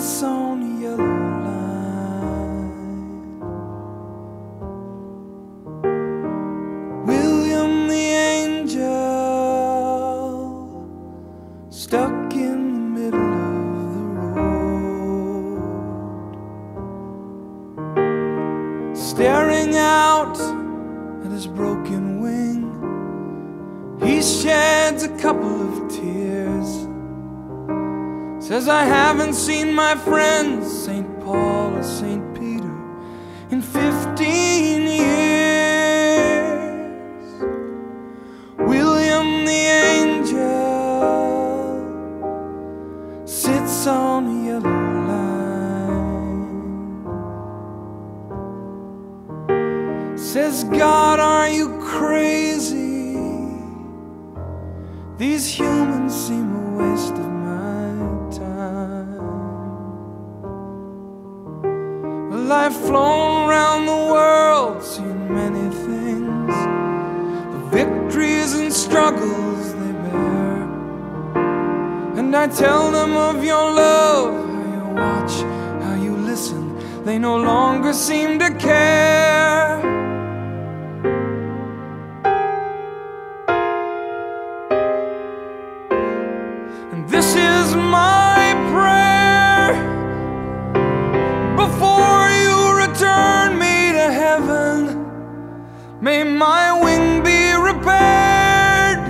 lights on the yellow line. William the angel stuck in the middle of the road, staring out at his broken wing. He sheds a couple of tears. Says, I haven't seen my friends, St. Paul or St. Peter, in 15 years. William the angel sits on a yellow line. Says, God, are you crazy? These humans seem a waste of I've flown around the world, seen many things, the victories and struggles they bear. And I tell them of your love, how you watch, how you listen. They no longer seem to care. May my wing be repaired.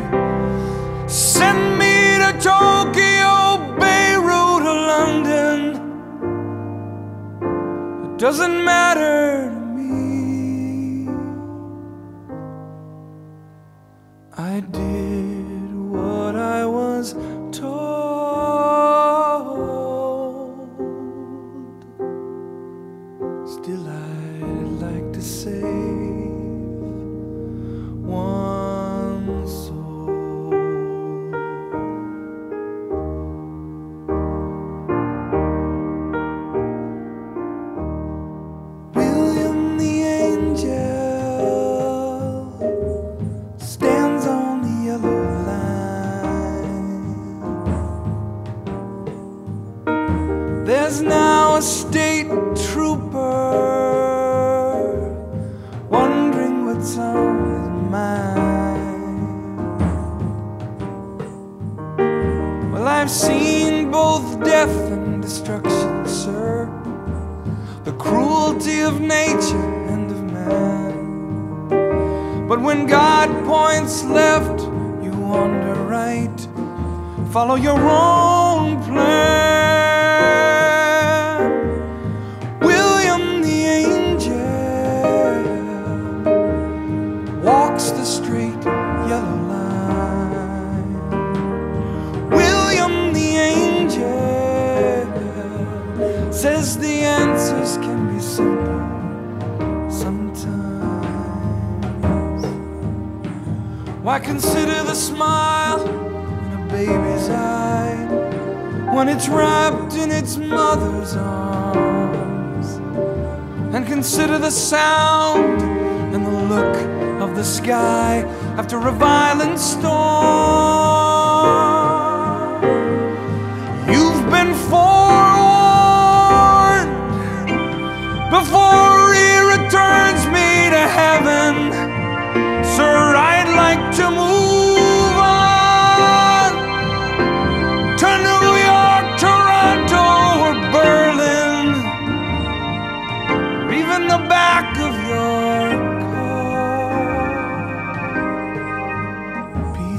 Send me to Tokyo, Beirut, or London. It doesn't matter to me. I did what I was told. Still, I'd like to save one Seen both death and destruction, sir the cruelty of nature and of man. But when God points left, you wander right. Follow your own plan. William the angel walks the straight Why consider the smile in a baby's eye when it's wrapped in its mother's arms? And consider the sound and the look of the sky after a violent storm.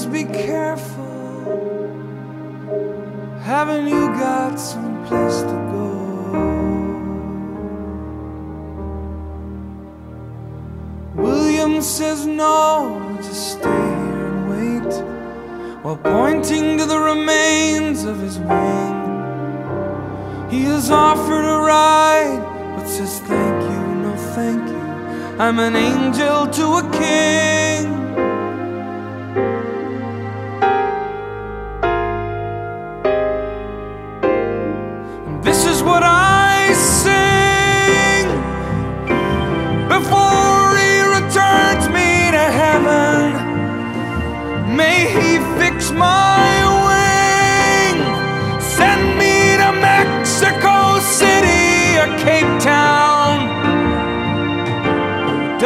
says, Be careful. Haven't you got some place to go? William says, No, just stay here and wait while pointing to the remains of his wing. He is offered a ride, but says, Thank you, no thank you. I'm an angel to a king.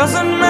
doesn't matter